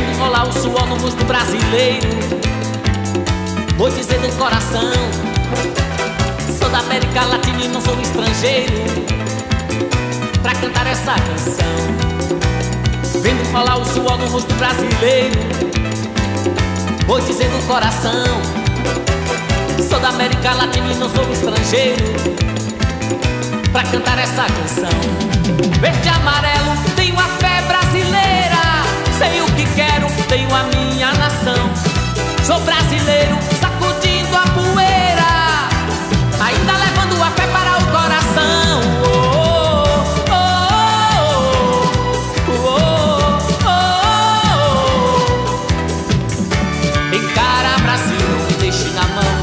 rolar o suor no rosto brasileiro. Vou dizer no coração Sou da América Latina e não sou estrangeiro. Pra cantar essa canção Vendo rolar o suor no rosto brasileiro. Vou dizer no coração Sou da América Latina e não sou estrangeiro. Pra cantar essa canção Verde amarelo, tenho a minha nação. Sou brasileiro, sacudindo a poeira Ainda levando a fé para o coração. Oh, oh, oh, Encara Brasil, me deixe na mão.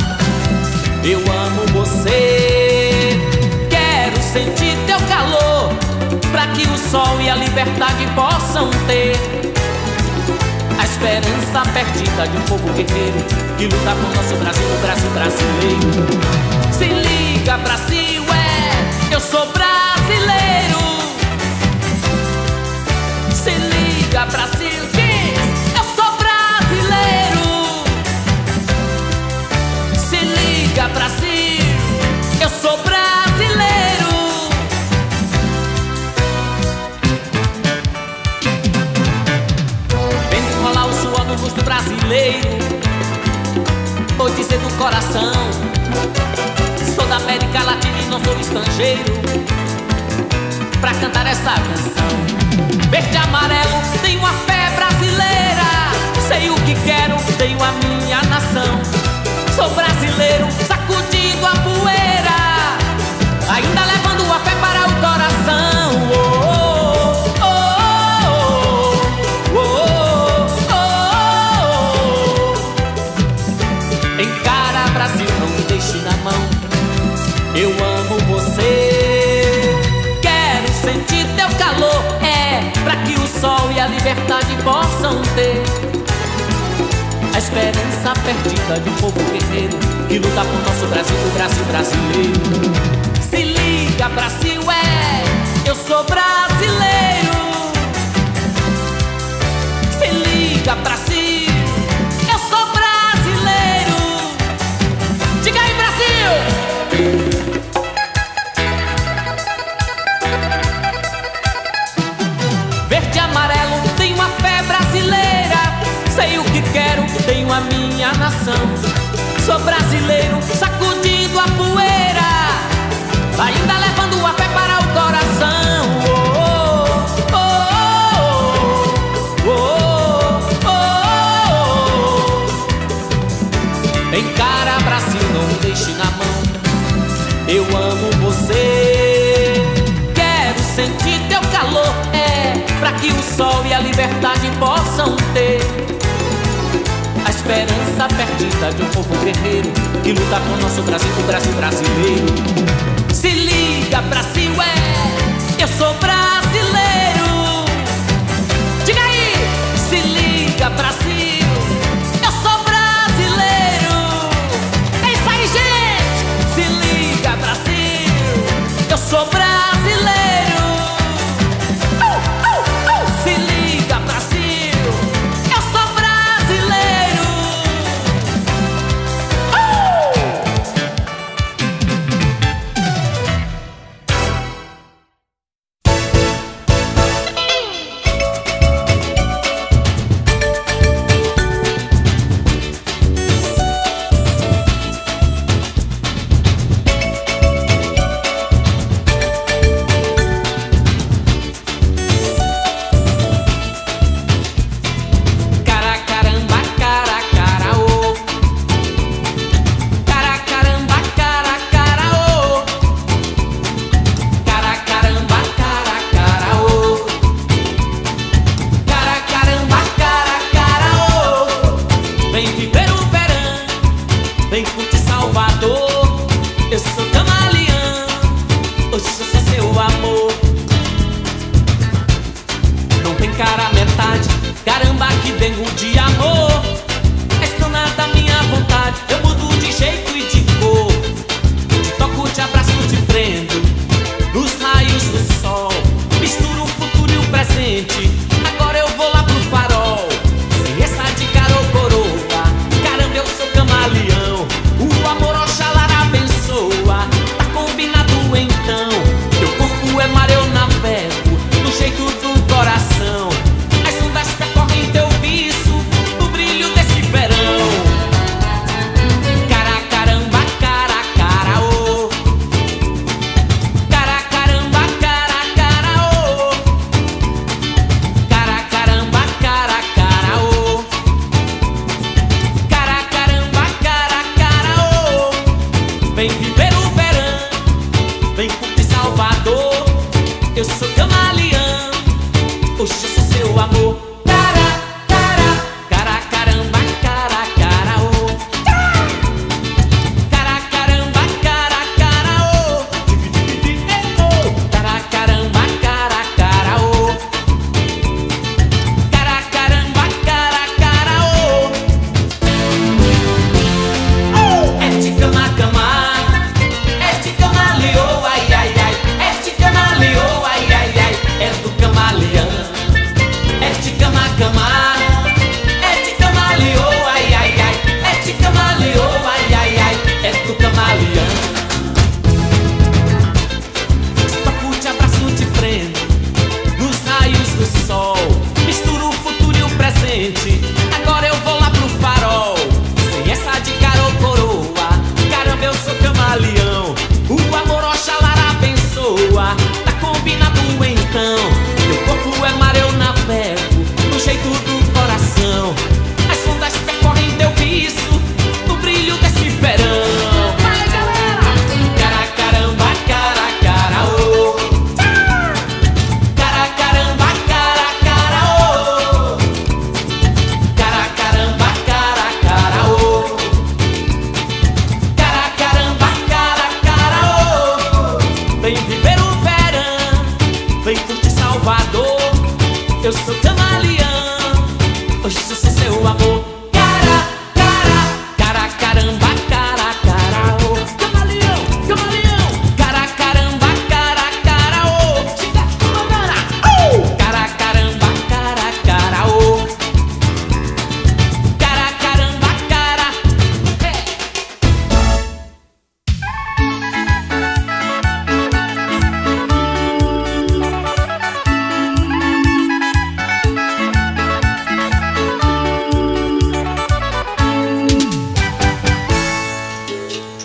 Eu amo você. Quero sentir teu calor Pra que o sol e a liberdade possam ter esperança perdida de um povo guerreiro Que luta por nosso Brasil, o Brasil brasileiro. Se liga Brasil, é, eu sou brasileiro. Se liga Brasil, brasileiro. Vou dizer do coração. Sou da América Latina e não sou estrangeiro. Pra cantar essa canção. Verde e amarelo, tenho a fé brasileira. Sei o que quero, tenho a minha nação. Sou brasileiro, sacudindo a poeira. Ainda levando liberdade possam ter. A esperança perdida de um povo guerreiro Que luta por nosso Brasil, o Brasil brasileiro. Se liga Brasil, é, eu sou brasileiro. Se liga Brasil, nação. Sou brasileiro, sacudindo a poeira Ainda levando a fé para o coração. Oh, oh, oh. Encara Brasil, não deixe na mão. Eu amo você. Quero sentir teu calor. É, pra que o sol e a liberdade possam ter esperança perdida de um povo guerreiro Que luta por nosso Brasil, o Brasil brasileiro. Se liga Brasil, é, eu sou brasileiro. Diga aí, se liga Brasil, eu sou brasileiro. É isso aí gente, se liga Brasil, eu sou brasileiro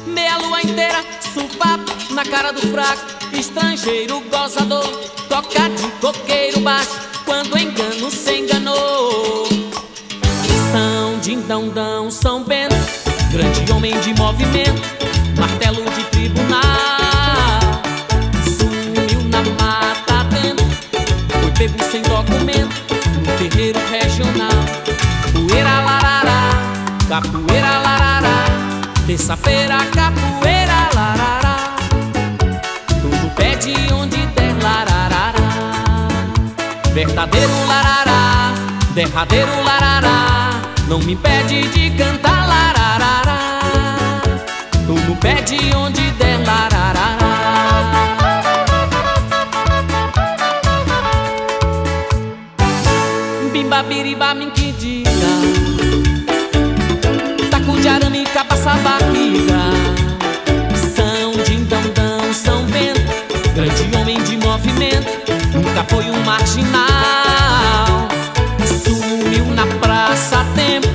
Meia lua inteira, subapo na cara do fraco. Estrangeiro gozador, toca de coqueiro baixo. Quando engano, se enganou. São Dindão, São Bento, grande homem de movimento, martelo de tribunal. Sumiu na mata dentro, foi pego sem documento, no terreiro regional. Poeira larará, capoeira larará. Terça-feira, capoeira, larará. Tudo pede onde der, larará. Verdadeiro larará, derradeiro larará. Não me impede de cantar, larará. Tudo pede onde der, larará. Bimba, biriba, minqui. sua barriga. São Dindandão, São Bento, grande homem de movimento, nunca foi um marginal. Sumiu na praça a tempo,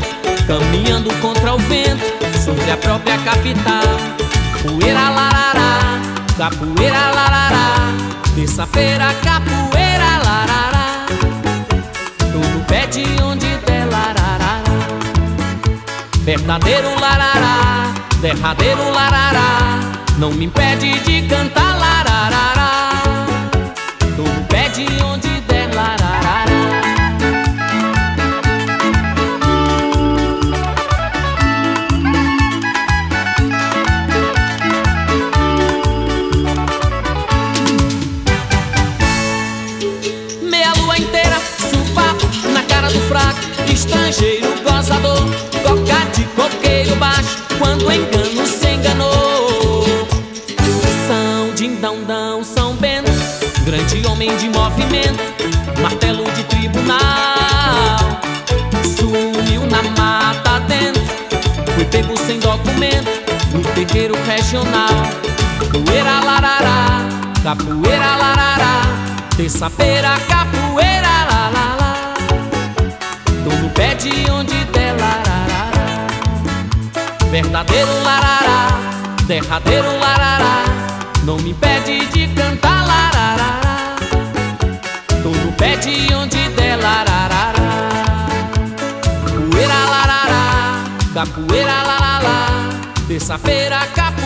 caminhando contra o vento, sobre a própria capital. Poeira larará, capoeira larará, terça-feira capoeira larará. Verdadeiro larará, derradeiro larará Não me impede de cantar larará Não pede onde der larará. Meia lua inteira, supapo Na cara do fraco, estrangeiro gozador veio baixo quando o engano se enganou. São Dindão, São Bento, grande homem de movimento, martelo de tribunal. Sumiu na mata dentro, foi pego sem documento, no terreiro regional. Capoeira larará, capoeira larará, terça-feira capoeira larará. pé pede onde tem. Verdadeiro larará, derradeiro larará Não me impede de cantar larará. Todo pé de onde der larará. Poeira larará, capoeira larará Terça-feira capoeira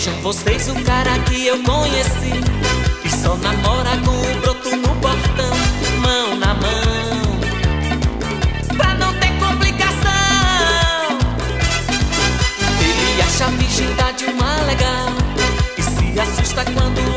Vejam vocês o cara que eu conheci Que só namora com o broto no portão Mão na mão. Pra não ter complicação. Ele acha a virgindade uma legal E se assusta quando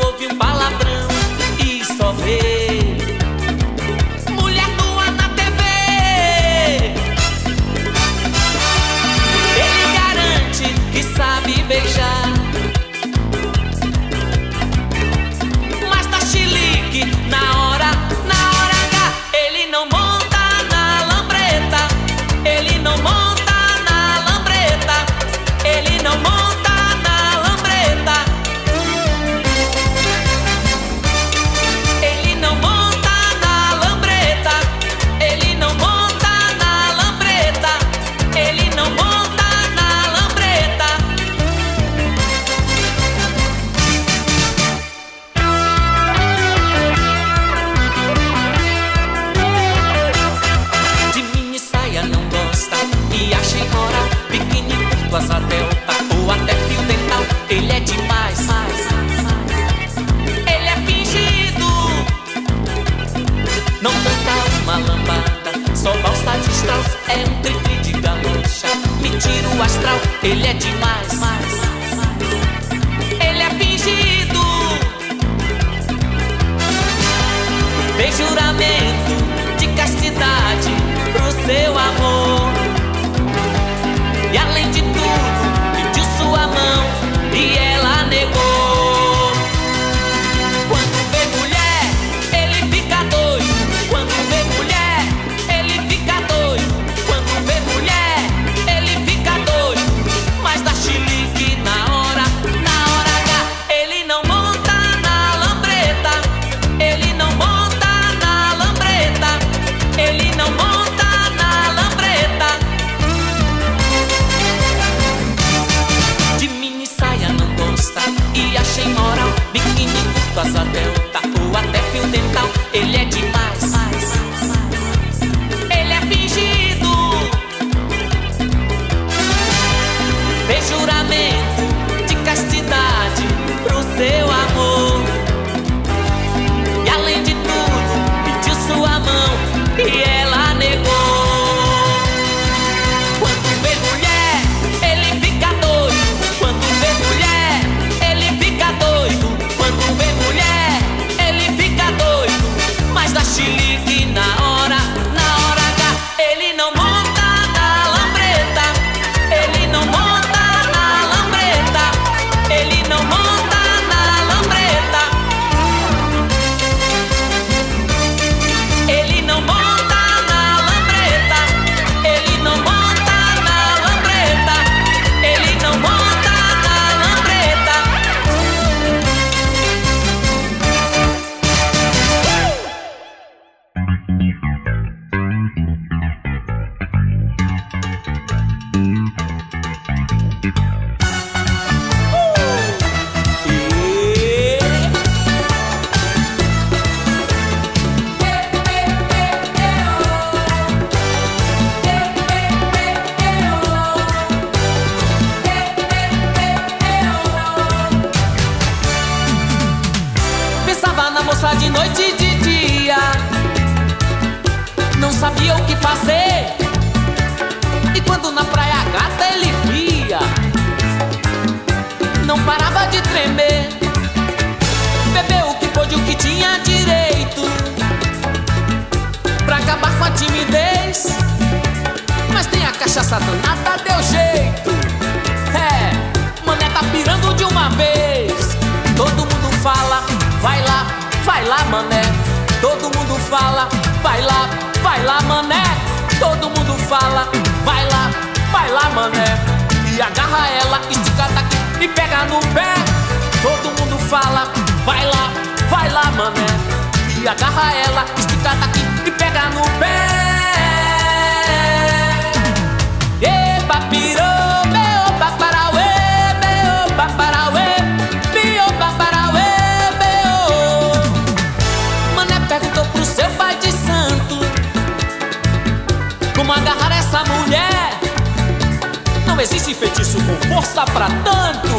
pra tanto.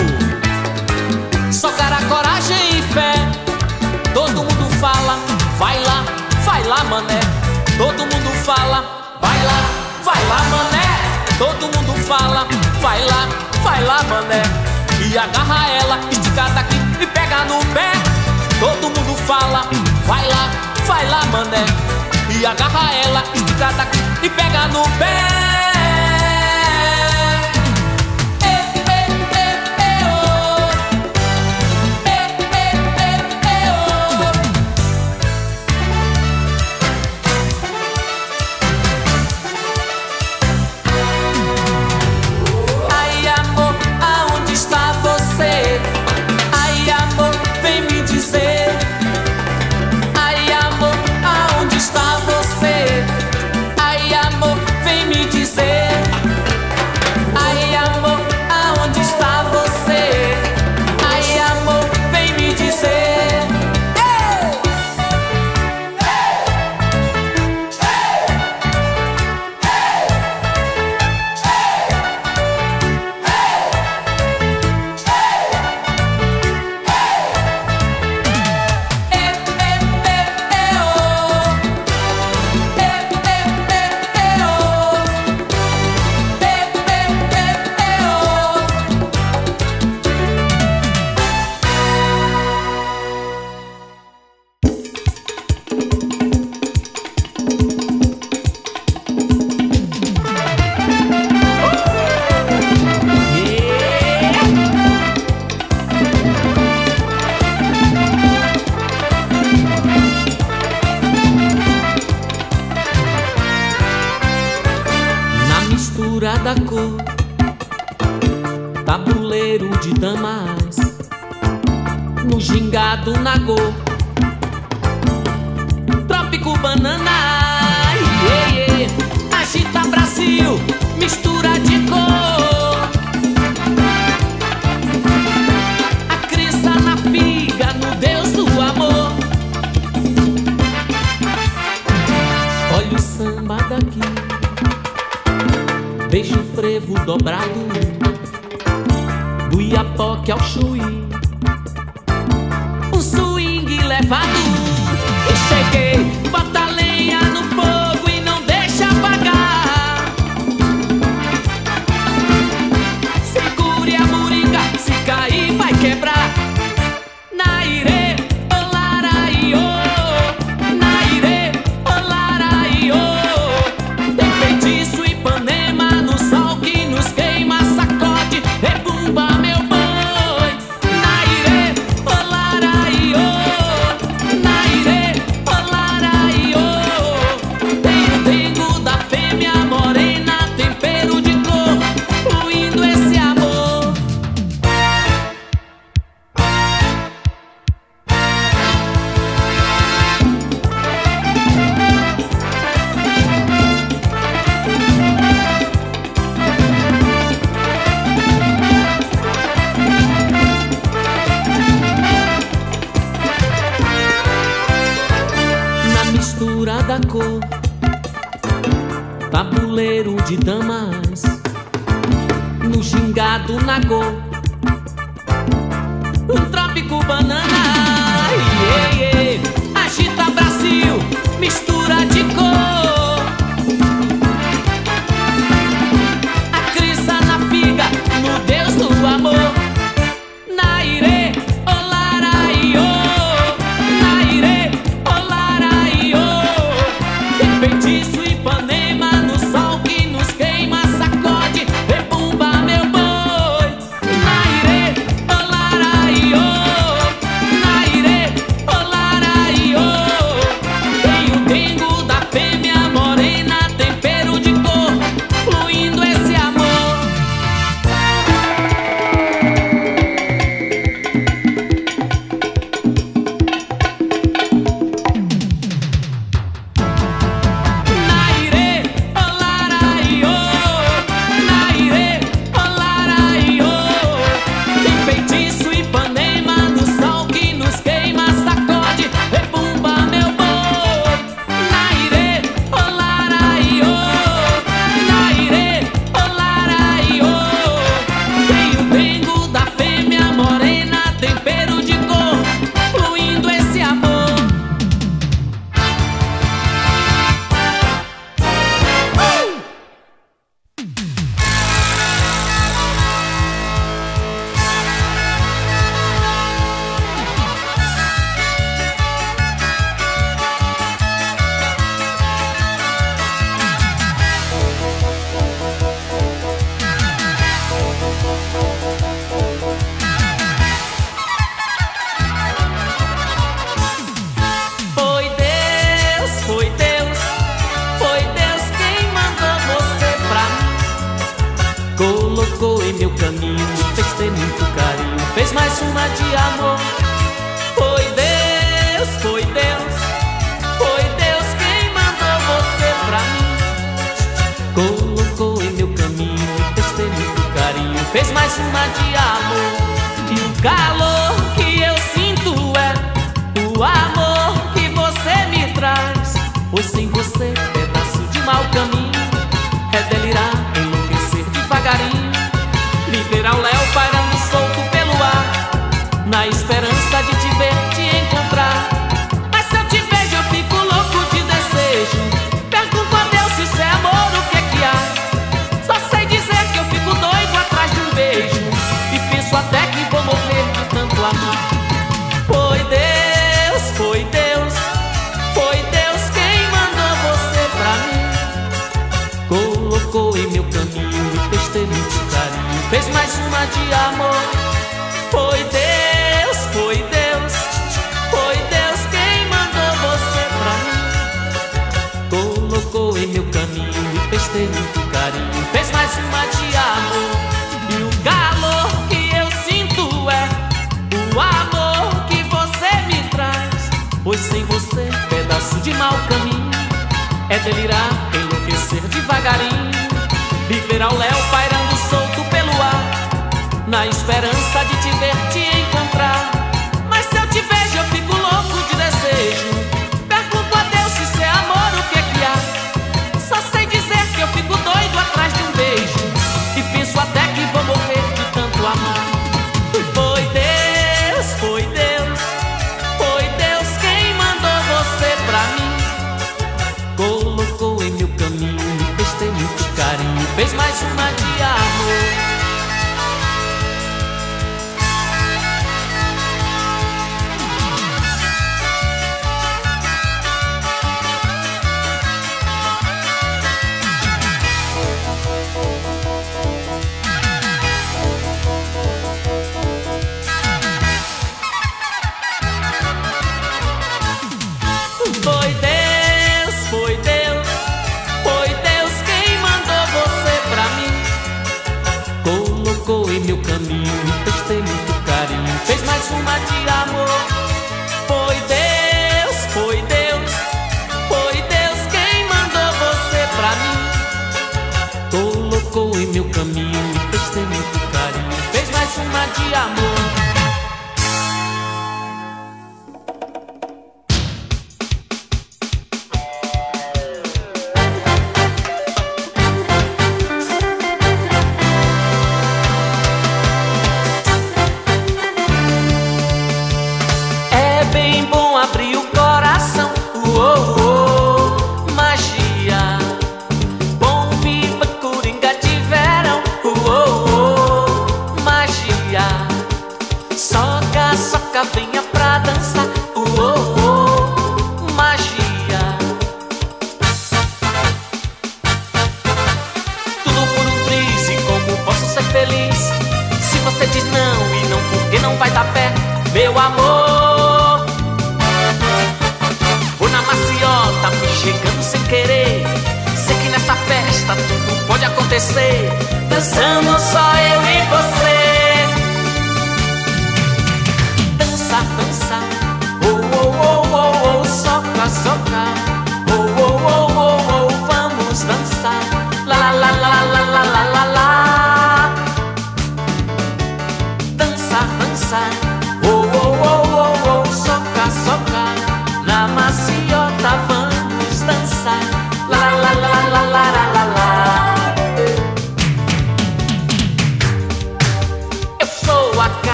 Só cara, coragem e fé. Todo mundo fala, vai lá, vai lá, mané. Todo mundo fala, vai lá, vai lá, mané. Todo mundo fala, vai lá, vai lá, mané. E agarra ela, estica daqui e pega no pé. Todo mundo fala, vai lá, vai lá, mané. E agarra ela, estica daqui e pega no pé. tabuleiro de damas, no gingado go no trópico banana, yeah, yeah. agita Brasil, mistura de cor.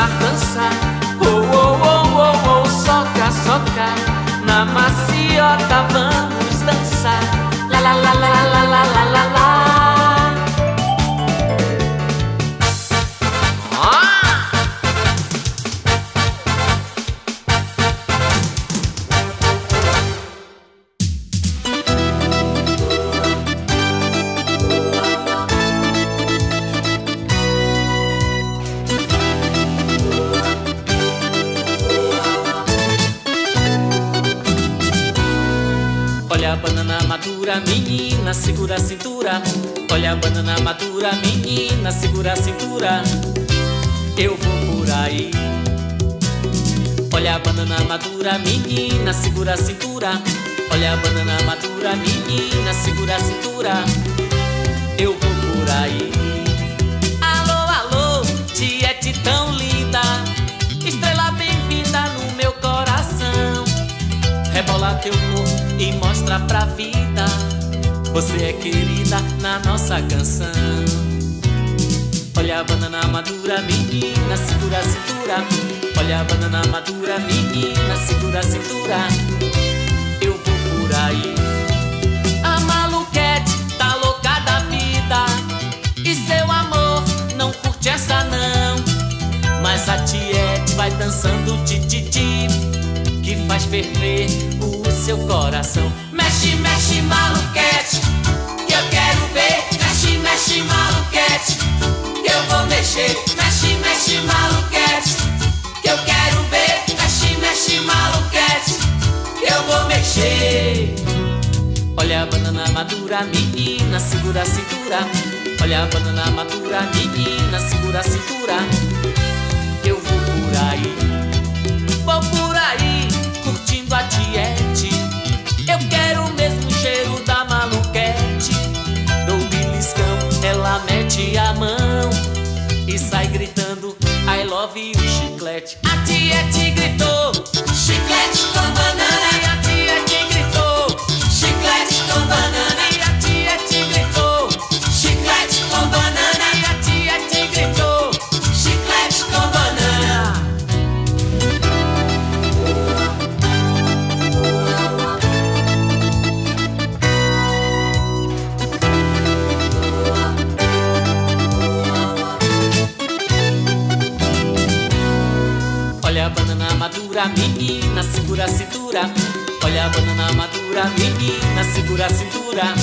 Vamos dançar. Oh, oh, oh, oh, oh, soca, soca. Na maciota vamos dançar. La, la, la, la, la, la, la, la. A banana madura, menina, segura a cintura. Eu vou por aí. Olha a banana madura, menina, segura a cintura. Olha a banana madura, menina, segura a cintura. Eu vou por aí. Alô, alô, tiete tão linda. Estrela bem-vinda no meu coração. Rebola teu corpo e mostra pra vida. Você é querida na nossa canção. Olha a banana madura, menina, segura a cintura. Olha a banana madura, menina, segura a cintura. Eu vou por aí. A maluquete tá louca da vida. E seu amor não curte essa não. Mas a tiete vai dançando tititi. Que faz ferver o seu coração. Mexe, mexe, maluquete. Maluquete. Que eu vou mexer. Mexe, mexe, maluquete. Que eu quero ver. Mexe, mexe, maluquete. Que eu vou mexer. Olha a banana madura, menina, segura a cintura. Olha a banana madura, menina, segura a cintura. A mão e sai gritando I love you, madura, menina, segura a cintura. Olha a banana madura, menina, segura a cintura.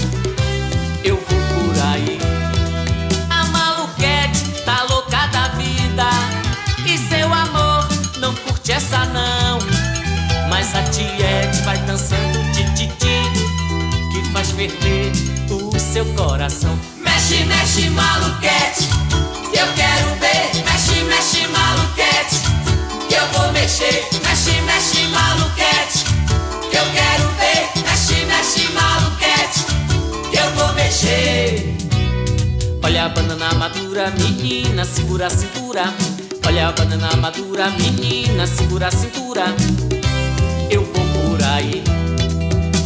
Eu vou por aí. A maluquete tá louca da vida. E seu amor não curte essa não. Mas a tiete vai dançando tititi. Que faz ferver o seu coração. Mexe, mexe, maluquete. Vou mexer. Mexe, mexe, maluquete, que eu quero ver. Mexe, mexe, maluquete, que eu vou mexer. Olha a banana madura, menina, segura a cintura. Olha a banana madura, menina, segura a cintura. Eu vou por aí,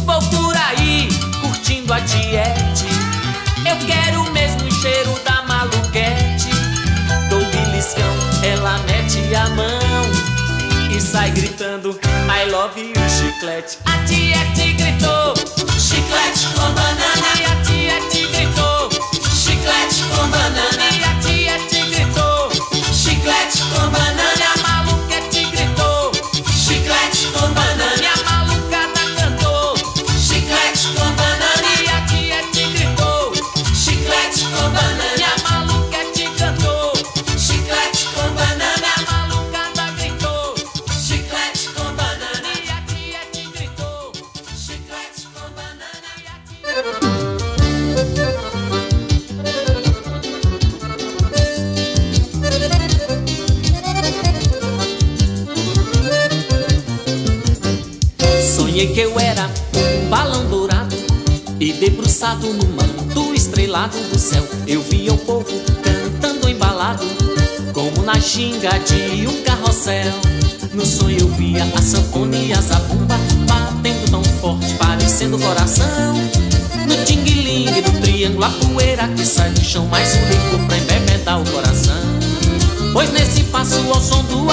vou por aí, curtindo a diete. Eu quero o mesmo cheiro da maluquete. Dou beliscão, ela mete a mão e sai gritando I love you, chiclete. A tiete gritou, chiclete com banana.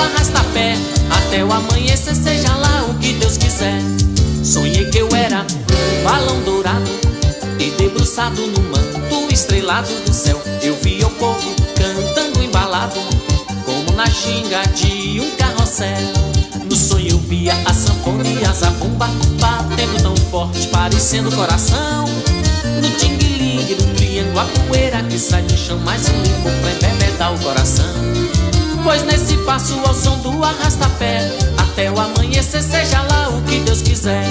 Arrasta-pé Até o amanhecer seja lá o que Deus quiser. Sonhei que eu era um balão dourado E debruçado no manto estrelado do céu. Eu via o povo cantando embalado Como na ginga de um carrossel. No sonho eu via a sanfona e a zabumba Batendo tão forte, parecendo coração. No ting-ling do triângulo A poeira que sai do chão Mais um limpo pra embebedar o coração Pois nesse passo ao som do arrasta-pé Até o amanhecer, seja lá o que Deus quiser.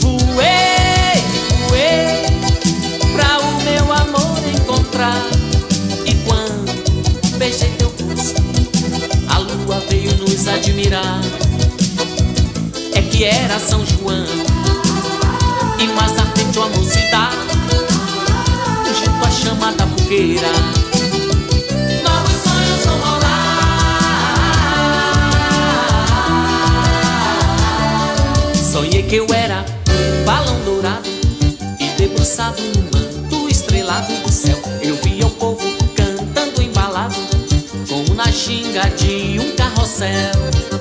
Voei, voei Pra o meu amor encontrar E quando beijei teu rosto A lua veio nos admirar. É que era São João E mais à frente uma dá Junto à chamada fogueira. Eu era um balão dourado e debruçado no manto estrelado do céu. Eu via o povo cantando embalado, como na xinga de um carrossel.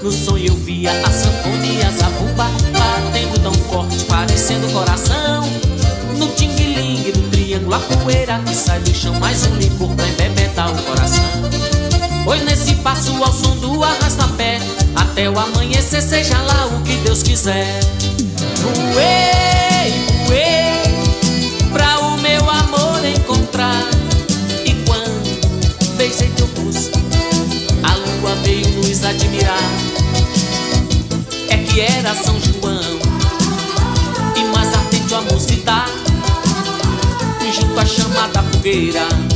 No sonho eu via a sanfona a zabumba batendo tão forte, parecendo coração. No ting-ling do triângulo, a poeira que sai do chão, mais um licor pra embebetar o coração. Pois nesse passo ao som do arrasta-pé Até o amanhecer seja lá o que Deus quiser pra o meu amor encontrar. E quando beijei teu busco, a lua veio nos admirar. É que era São João, e mais ardente o amor se dá, junto à chamada fogueira.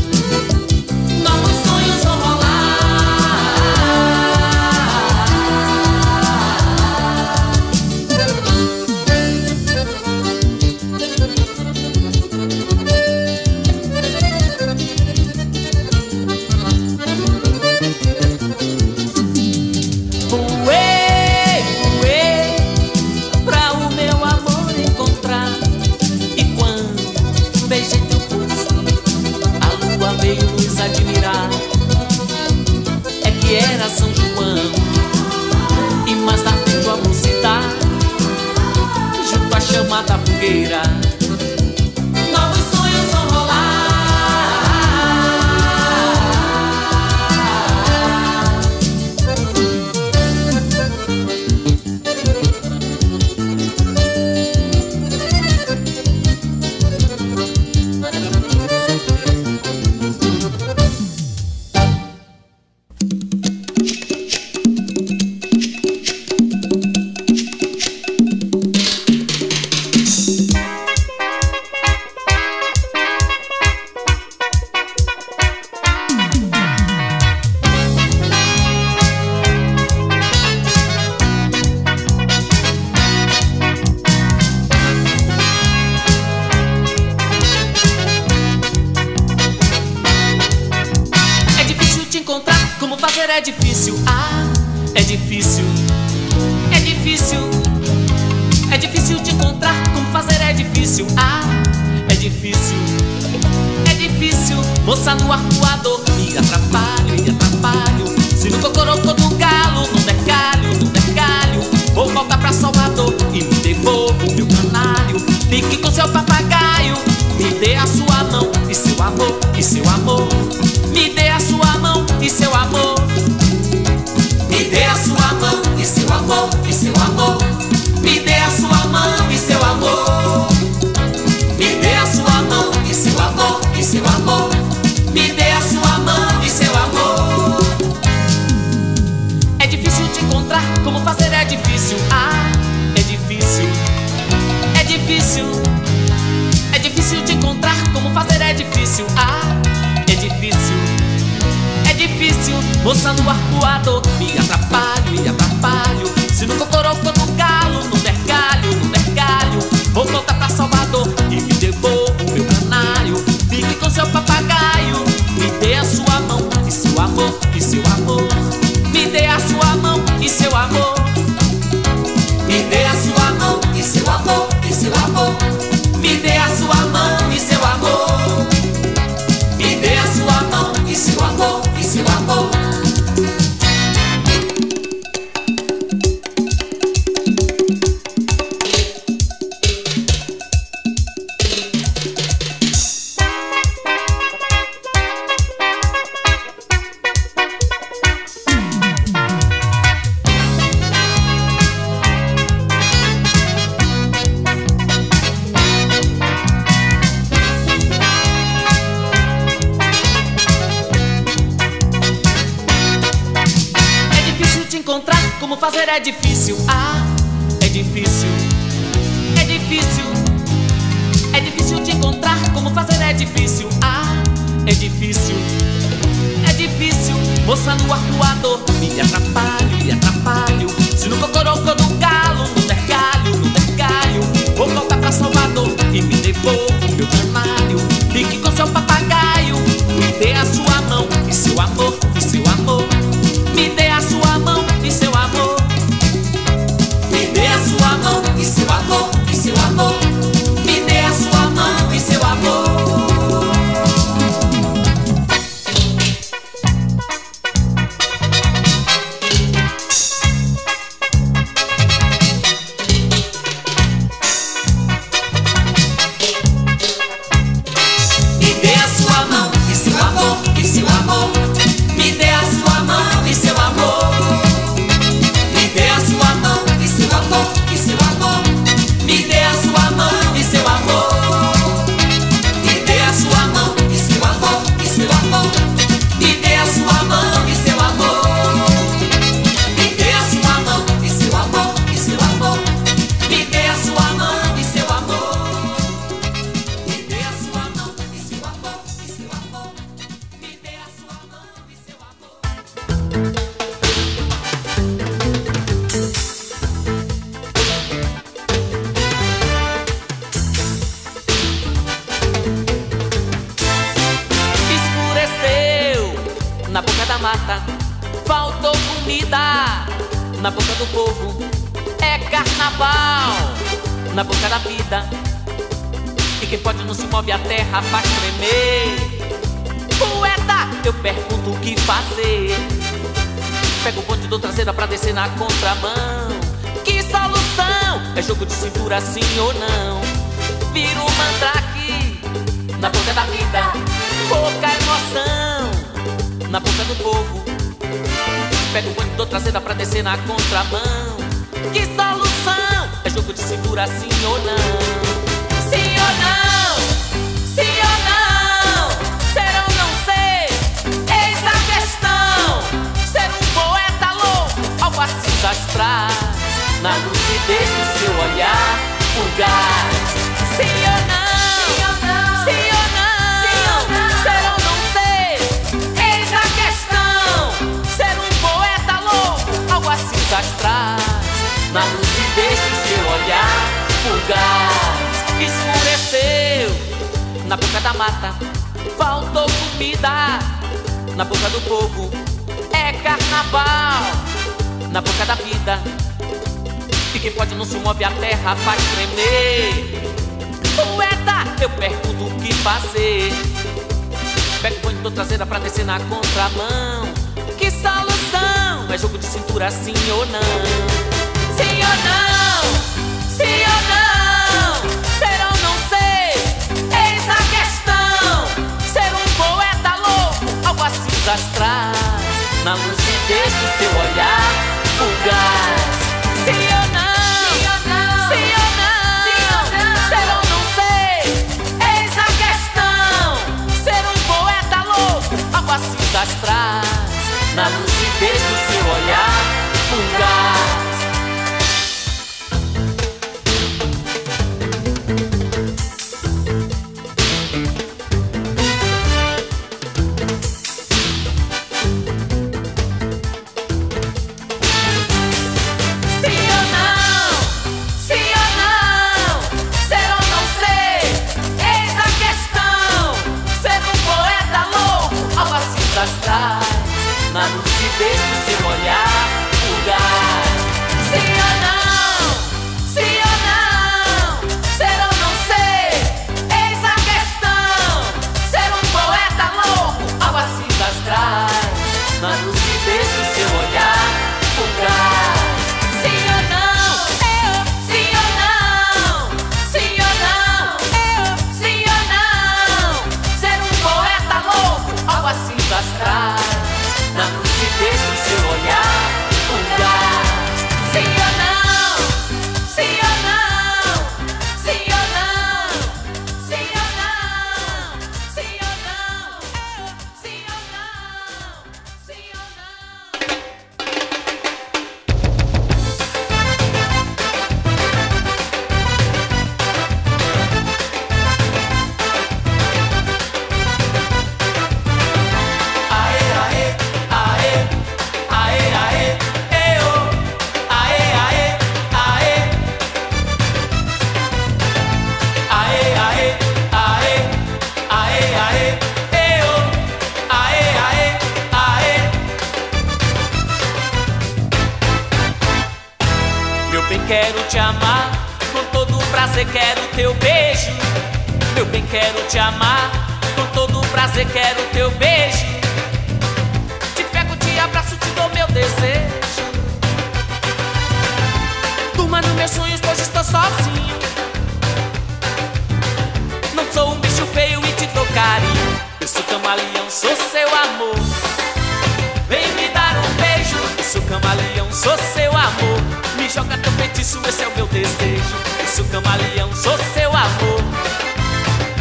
Sou seu amor. Me joga teu feitiço, esse é o meu desejo. Eu sou camaleão, sou seu amor.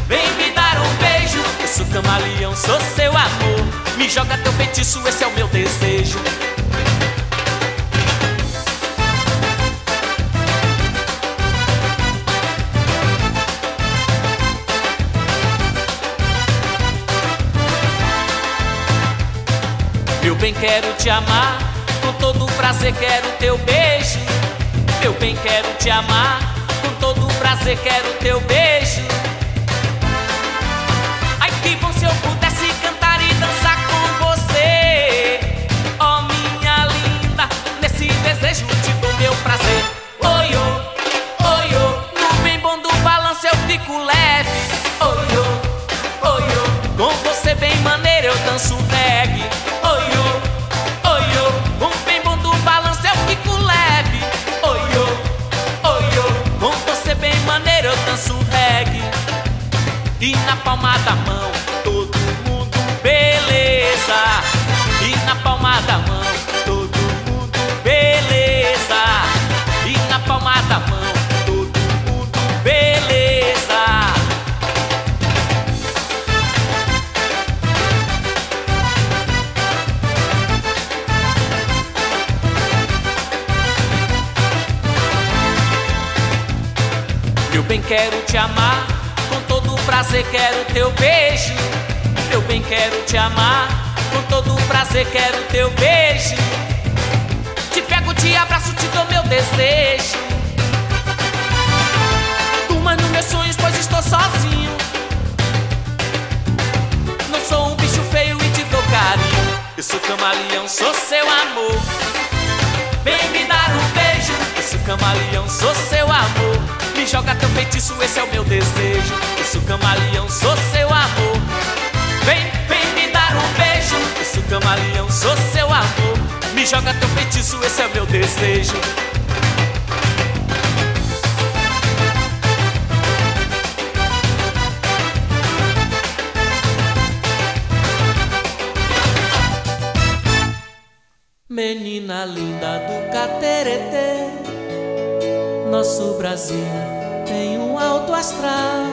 Vem me dar um beijo. Eu sou camaleão, sou seu amor. Me joga teu feitiço, esse é o meu desejo. Meu bem, quero te amar, prazer quero teu beijo. Meu bem, quero te amar, com todo prazer quero teu beijo. Ai, que bom se eu pudesse cantar e dançar com você. Oh, minha linda, nesse desejo te dou meu prazer. Oi, oh, oi, oh, no bem bom do balanço eu fico leve. Oi, oh, oi, oh, com você bem maneiro eu danço reggae. E quero teu beijo. Meu bem, quero te amar, com todo prazer quero teu beijo. Te pego, te abraço, te dou meu desejo. Durma nos meus sonhos, pois estou sozinho. Não sou um bicho feio e te dou carinho. Eu sou camaleão, sou seu amor. Vem me dar um beijo. Eu sou camaleão, sou seu amor. Me joga teu feitiço, esse é o meu desejo. Eu sou camaleão, sou seu amor. Vem, vem me dar um beijo. Eu sou camaleão, sou seu amor. Me joga teu feitiço, esse é o meu desejo. Menina linda do Cateretê, nosso Brasil tem um alto astral.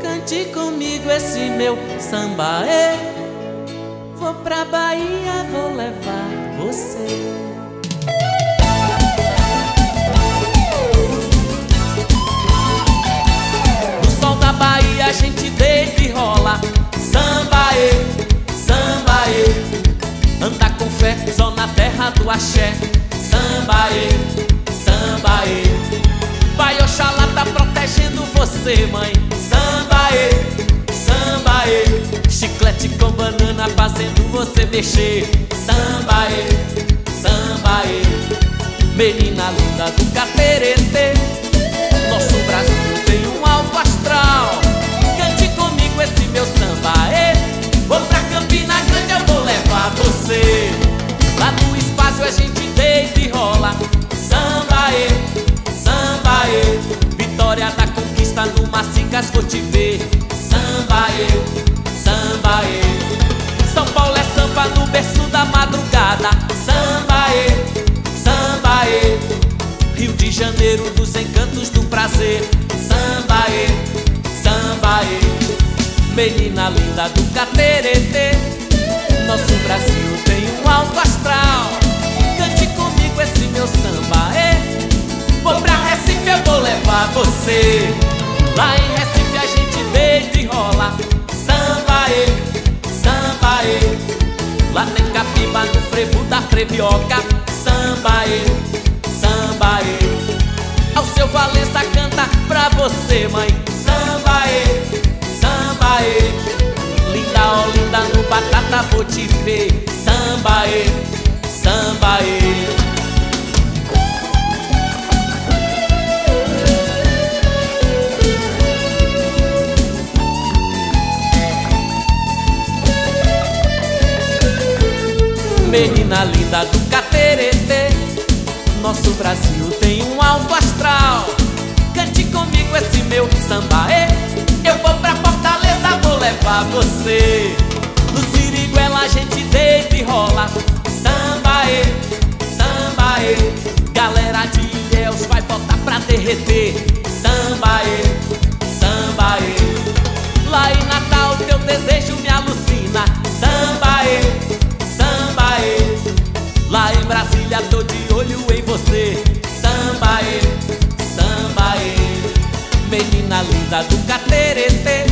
Cante comigo esse meu sambaê. Vou pra Bahia, vou levar você. No sol da Bahia a gente deita e rola. Sambaê, sambaê. Anda com fé, só na terra do axé Sambaê, sambaê Pai Oxalá tá protegendo você, mãe. Sambaê, sambaê Chiclete com banana fazendo você mexer. Sambaê, sambaê Menina linda do Cateretê Nosso Brasil tem um alto astral. Cante comigo esse meu sambaê Vou pra Campina Grande, eu vou levar você. Lá no espaço a gente deita e rola Sambaê, sambaê. Vitória da conquista no Macicas vou te ver. Sambaê, sambaê. São Paulo é samba no berço da madrugada. Sambaê, sambaê. Rio de Janeiro dos encantos do prazer. Sambaê, sambaê. Menina linda do Cateretê Nosso Brasil tem um alto astral levar você. Lá em Recife a gente deita e rola Samba, é, samba, é Lá tem capiba no frevo da frevioca Samba, é, samba, é Ao seu Valença canta pra você, mãe. Samba, é, samba, é Linda, ó linda, no batata vou te ver. Samba, é, Menina linda do Cateretê Nosso Brasil tem um alto astral. Cante comigo esse meu sambaê Eu vou pra Fortaleza, vou levar você. No Siriguela a gente deita e rola. Sambaê, sambaê Galera de Ilhéus vai botar pra derreter. Sambaê, sambaê Lá em Natal teu desejo Brasília tô de olho em você. Sambaê, sambaê Menina linda do Cateretê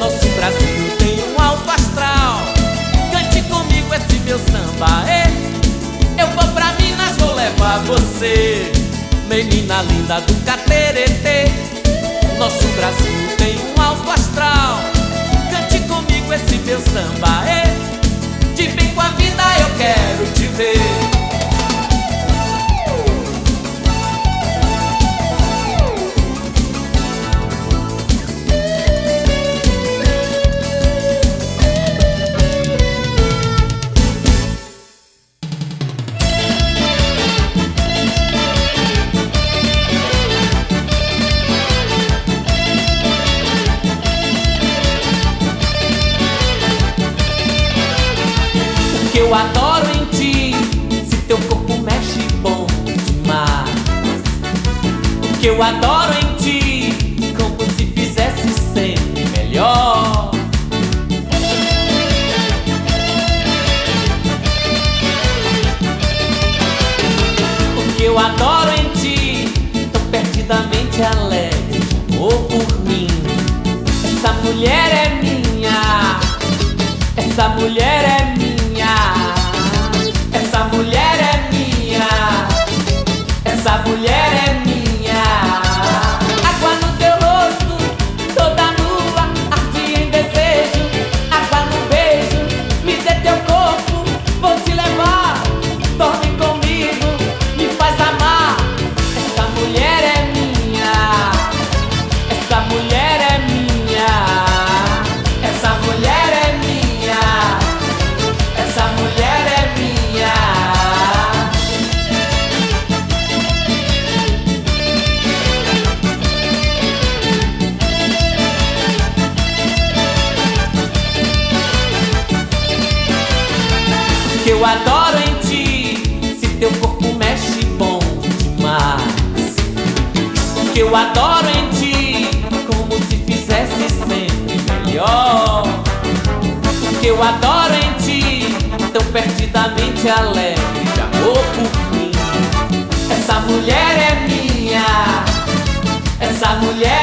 Nosso Brasil tem um alto astral. Cante comigo esse meu sambaê Eu vou pra Minas, vou levar você. Menina linda do Cateretê Nosso Brasil tem um alto astral. Cante comigo esse meu sambaê De bem com a vida eu quero te ver adoro perdidamente alegre de amor por mim. Essa mulher é minha. Essa mulher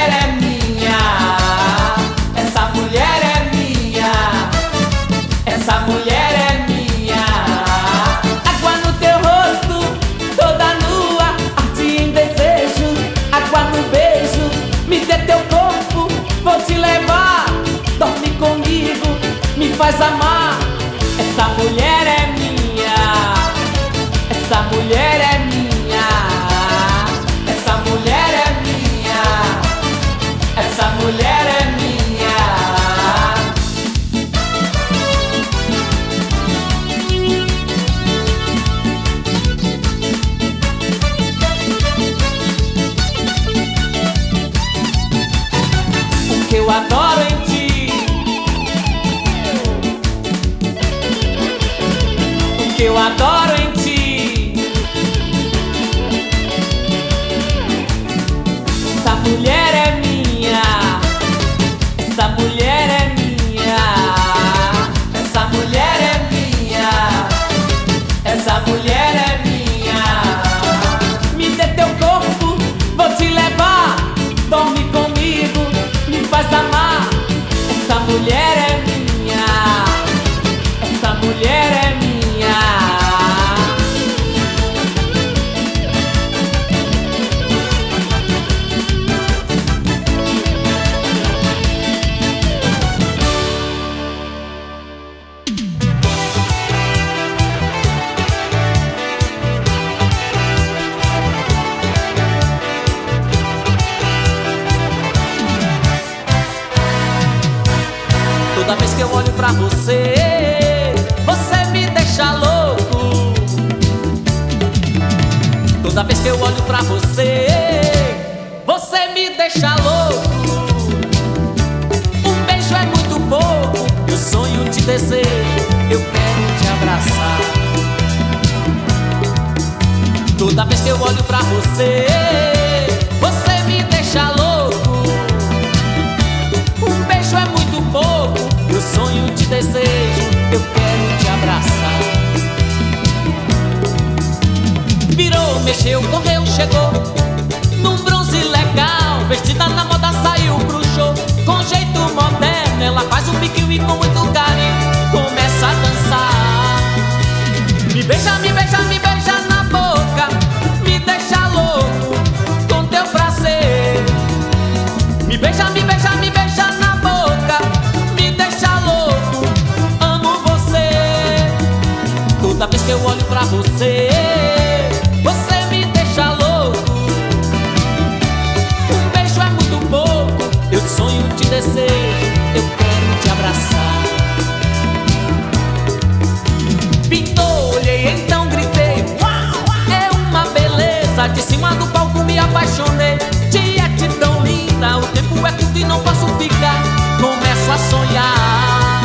e não posso ficar. Começo a sonhar.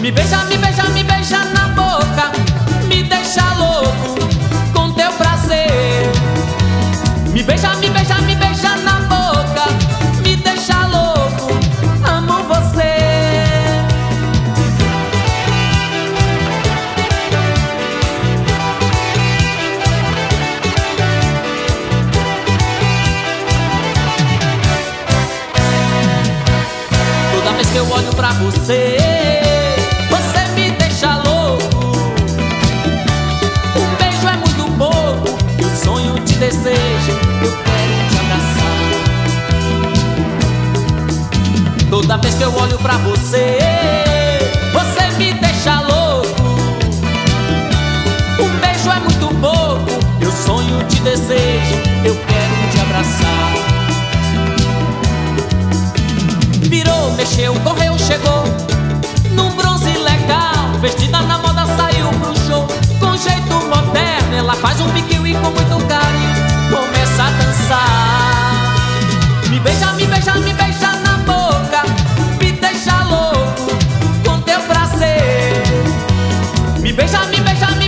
Me beija, me beija, me beija. você. Você me deixa louco. Um beijo é muito pouco. Eu sonho te desejo. Eu quero te abraçar. Toda vez que eu olho pra você, você me deixa louco. Um beijo é muito pouco. Eu sonho te desejo. Eu quero te abraçar. Virou, mexeu, correu, chegou. Num bronze legal Vestida na moda, saiu pro show. Com jeito moderno Ela faz um piquinho e com muito carinho Começa a dançar. Me beija, me beija, me beija na boca Me deixa louco Com teu prazer. Me beija, me beija, me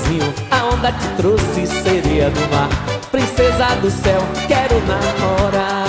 sozinho. A onda te trouxe seria do mar. Princesa do céu, quero namorar.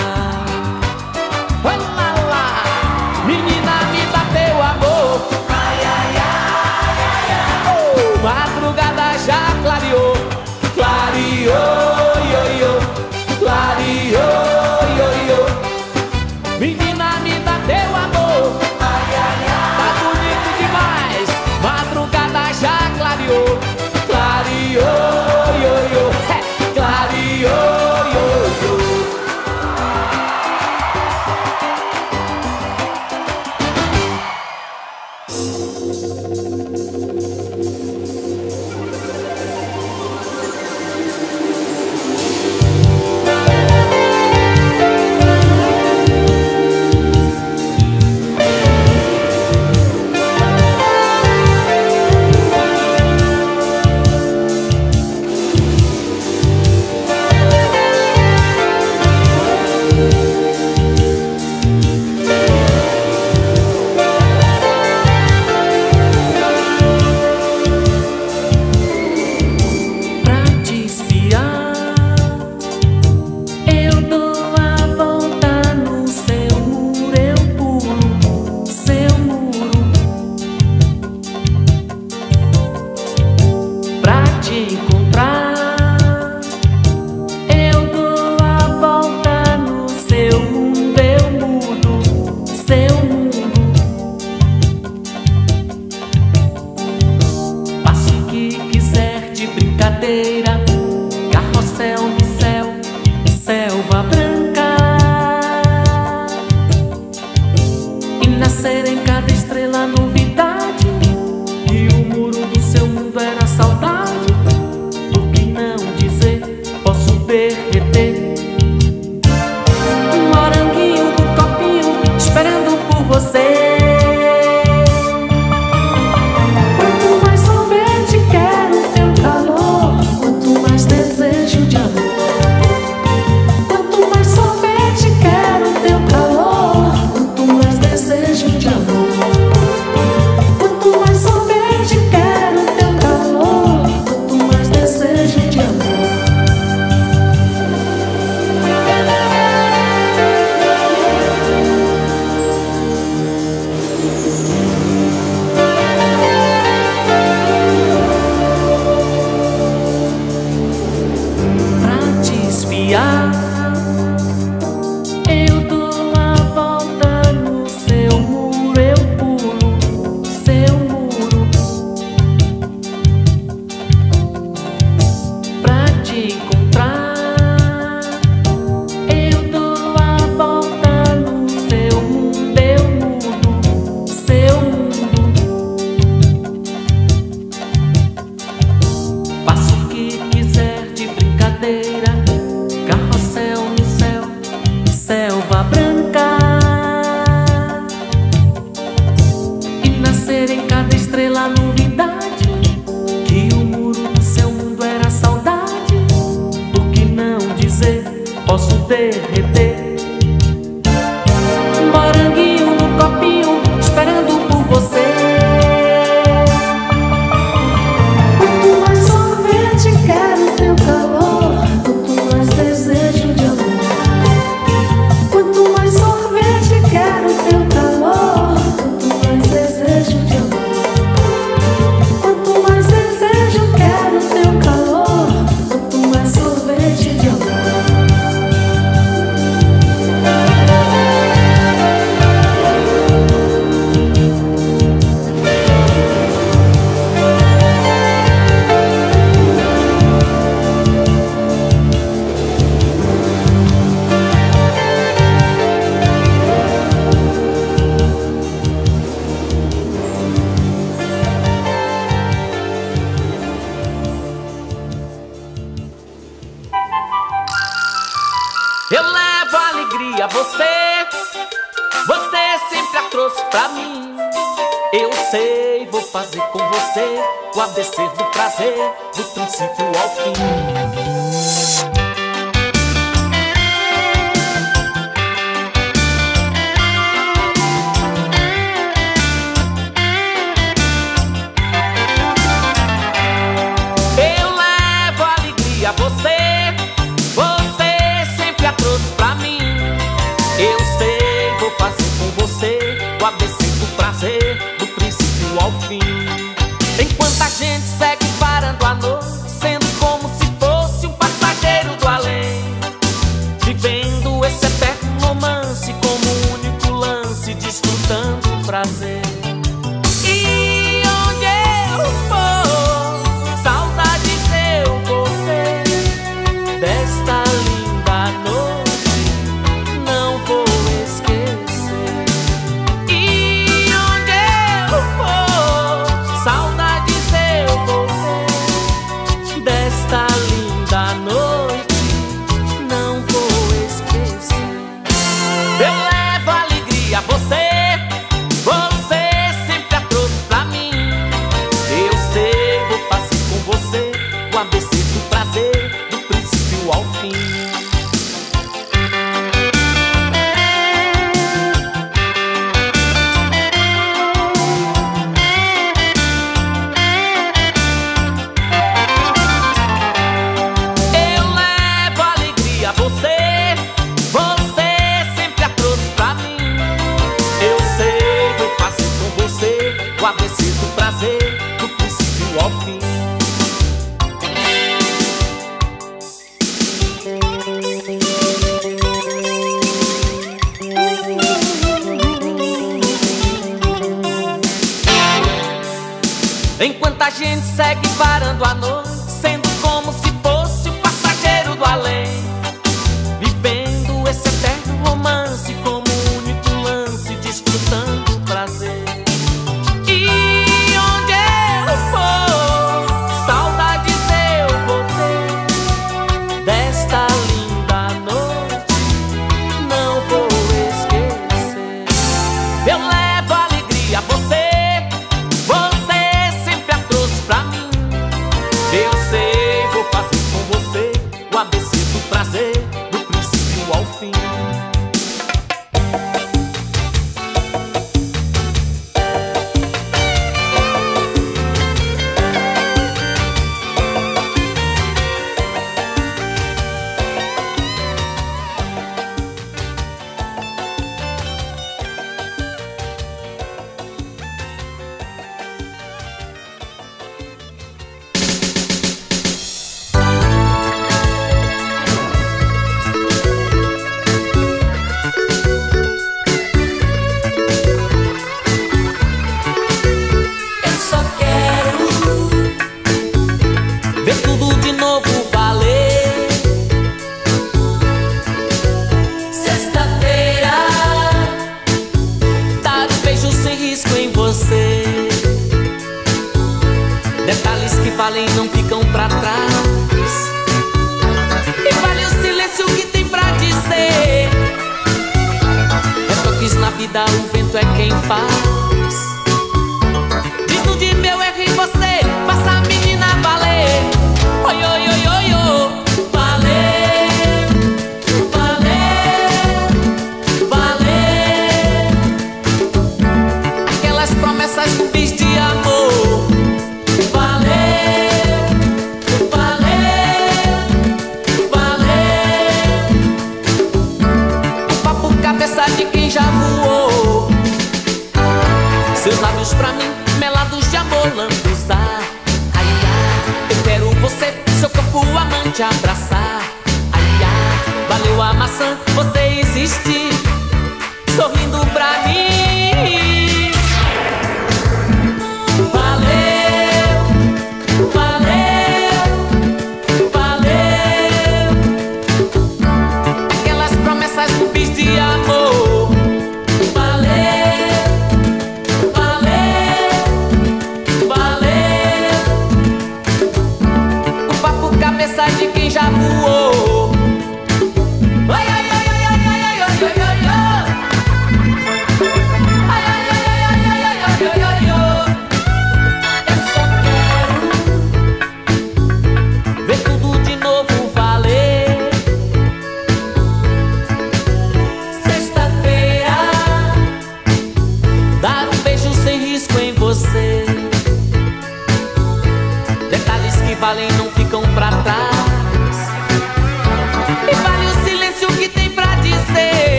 Eu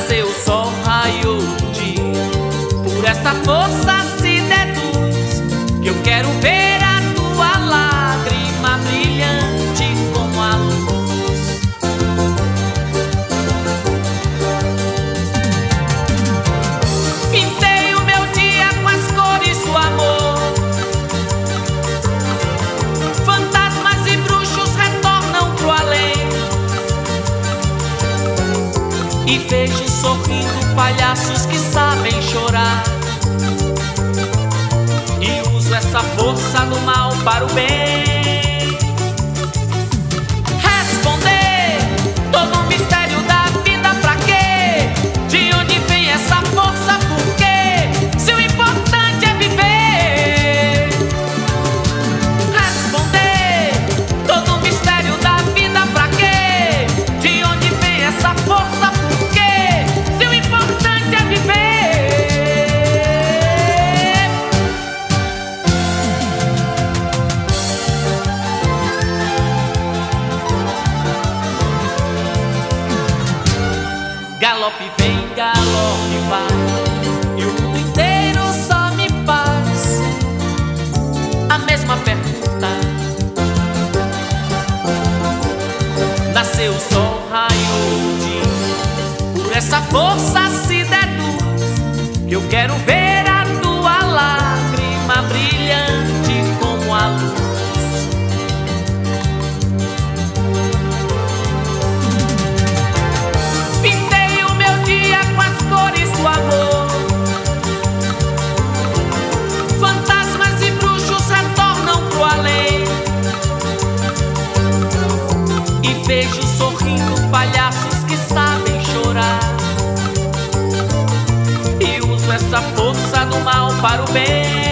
nasceu, o sol raiou de dia. Por essa força sorrindo palhaços que sabem chorar. E uso essa força do mal para o bem. força se deduz que eu quero ver. do mal para o bem.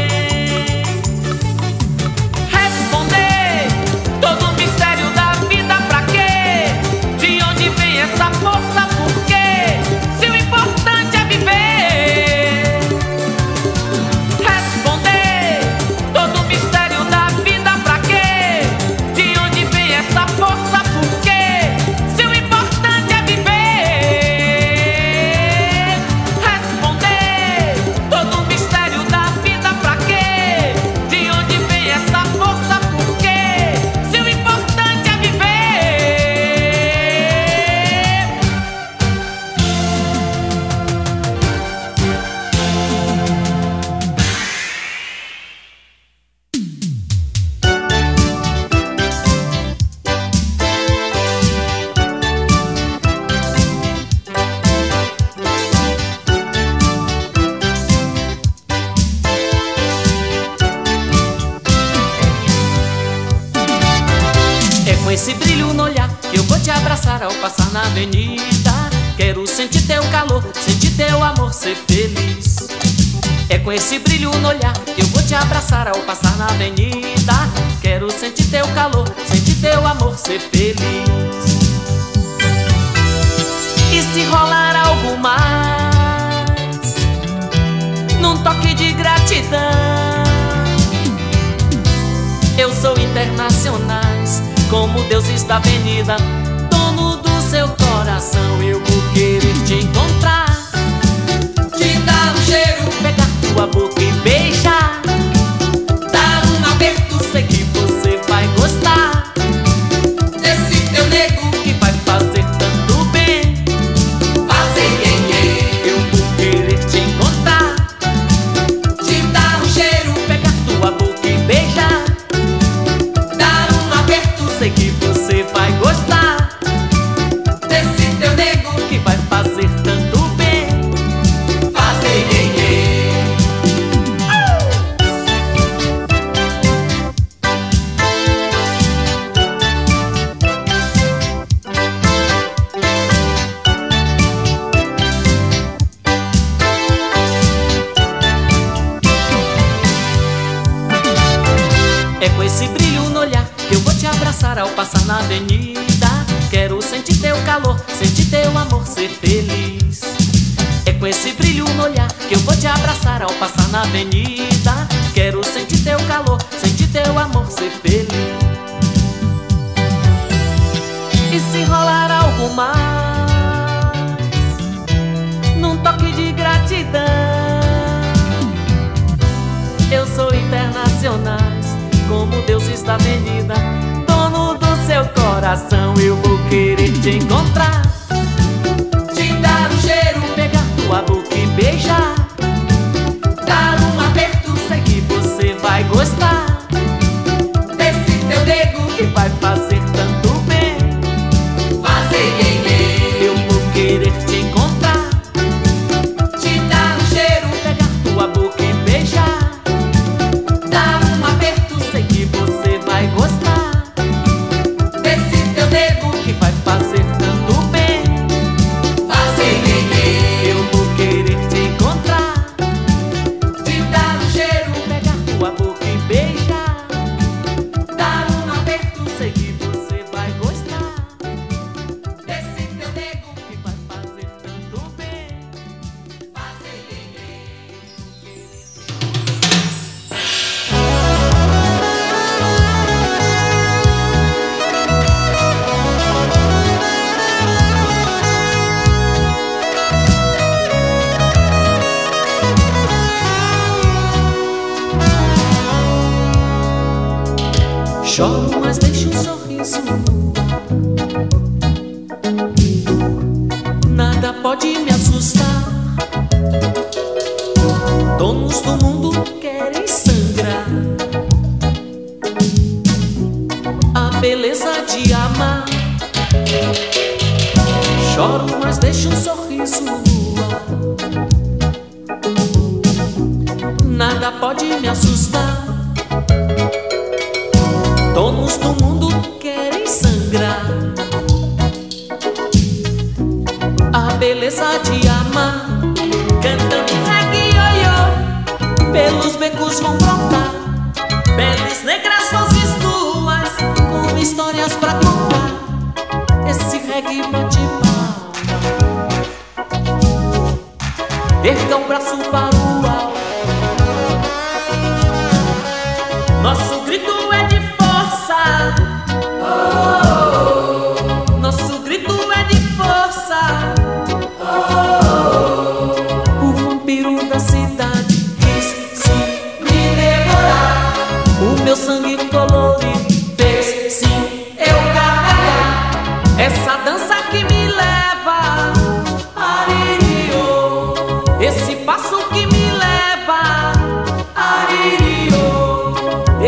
da avenida.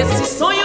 Esse sonho